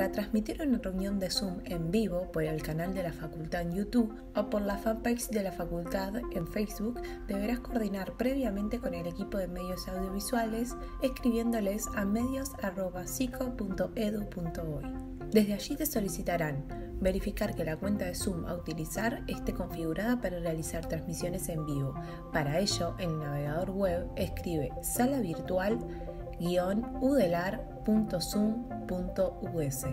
Para transmitir una reunión de Zoom en vivo por el canal de la facultad en YouTube o por la fanpage de la facultad en Facebook, deberás coordinar previamente con el equipo de medios audiovisuales escribiéndoles a medios.cico.edu.hoy. Desde allí te solicitarán verificar que la cuenta de Zoom a utilizar esté configurada para realizar transmisiones en vivo. Para ello, en el navegador web escribe sala virtual udelar.zoom.us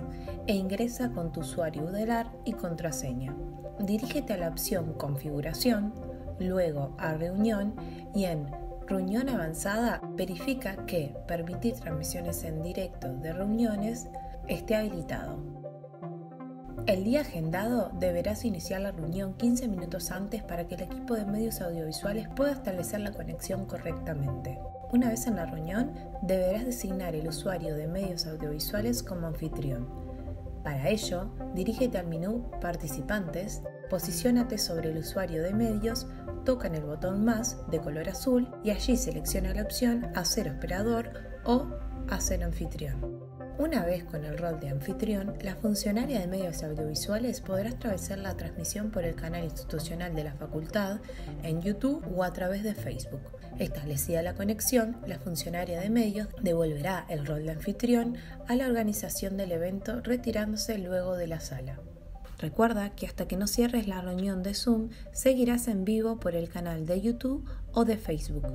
e ingresa con tu usuario Udelar y contraseña. Dirígete a la opción Configuración, luego a Reunión y en Reunión avanzada verifica que permitir transmisiones en directo de reuniones esté habilitado. El día agendado deberás iniciar la reunión 15 minutos antes para que el equipo de medios audiovisuales pueda establecer la conexión correctamente. Una vez en la reunión, deberás designar el usuario de medios audiovisuales como anfitrión. Para ello, dirígete al menú Participantes, posiciónate sobre el usuario de medios, toca en el botón más de color azul y allí selecciona la opción Hacer operador o Hacer anfitrión. Una vez con el rol de anfitrión, la funcionaria de medios audiovisuales podrá atravesar la transmisión por el canal institucional de la facultad, en YouTube o a través de Facebook. Establecida la conexión, la funcionaria de medios devolverá el rol de anfitrión a la organización del evento retirándose luego de la sala. Recuerda que hasta que no cierres la reunión de Zoom, seguirás en vivo por el canal de YouTube o de Facebook.